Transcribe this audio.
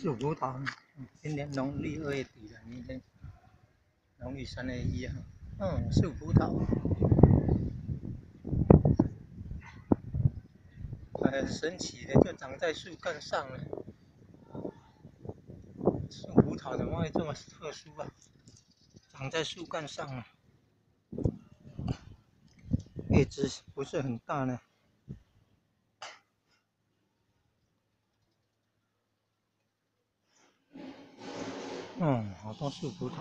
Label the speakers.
Speaker 1: 树葡萄，今年农历二月底了，明天农历三月一号。嗯，树葡萄，很神奇的，就长在树干上了。树葡萄怎么会这么特殊啊？长在树干上了，叶子不是很大呢。嗯，好多树葡萄。